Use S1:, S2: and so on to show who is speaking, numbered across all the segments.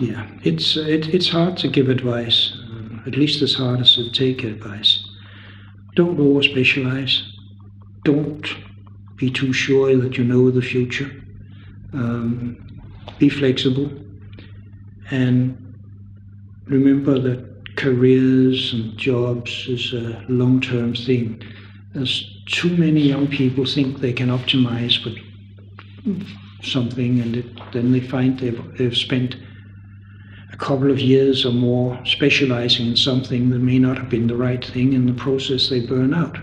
S1: yeah, it's it, it's hard to give advice. Um, at least as hard as to take advice. Don't over specialize. Don't be too sure that you know the future. Um, be flexible, and remember that careers and jobs is a long-term thing. There's too many young people think they can optimize for something, and it, then they find they've, they've spent a couple of years or more specializing in something that may not have been the right thing. In the process, they burn out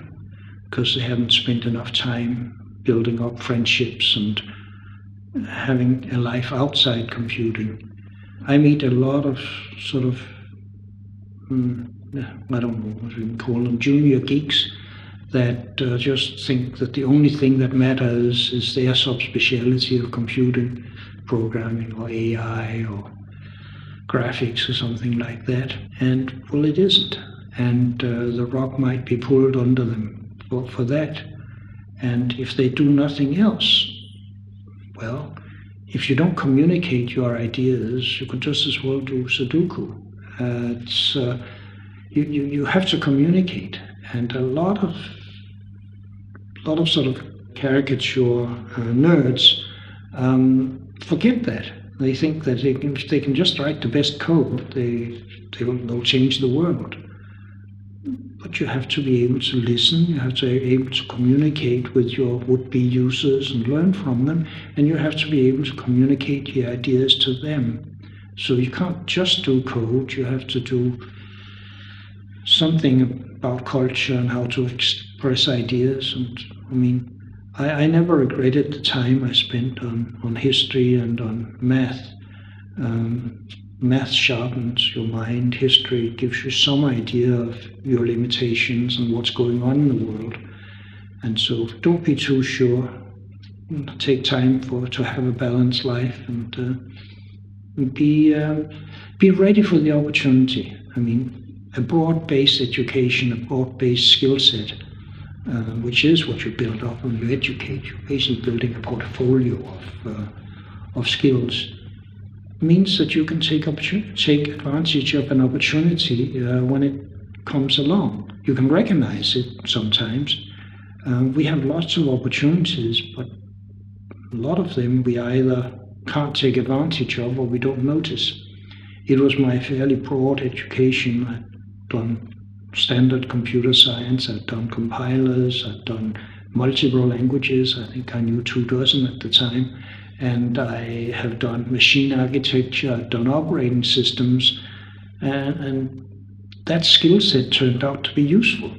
S1: because they haven't spent enough time building up friendships and having a life outside computing. I meet a lot of sort of, um, I don't know what we call them, junior geeks that uh, just think that the only thing that matters is their subspecialty of computing, programming, or AI, or graphics, or something like that. And well, it isn't. And uh, the rock might be pulled under them for, for that. And if they do nothing else, well, if you don't communicate your ideas, you could just as well do Sudoku. Uh, it's, uh, you, you, you have to communicate. And a lot of lot of sort of caricature uh, nerds um, forget that. They think that they can, they can just write the best code, they, they will, they'll change the world. But you have to be able to listen, you have to be able to communicate with your would be users and learn from them, and you have to be able to communicate your ideas to them. So you can't just do code, you have to do something about culture and how to express ideas. And I mean, I, I never regretted the time I spent on, on history and on math. Um, math sharpens your mind, history gives you some idea of your limitations and what's going on in the world. And so don't be too sure. Take time for to have a balanced life and uh, be uh, be ready for the opportunity. I mean, a broad-based education, a broad-based skill set, uh, which is what you build up when you educate. You're basically building a portfolio of uh, of skills. Means that you can take take advantage of an opportunity uh, when it comes along. You can recognize it sometimes. Uh, we have lots of opportunities, but a lot of them we either can't take advantage of or we don't notice. It was my fairly broad education done standard computer science, I've done compilers, I've done multiple languages. I think I knew two dozen at the time. And I have done machine architecture, I've done operating systems, and, and that skill set turned out to be useful.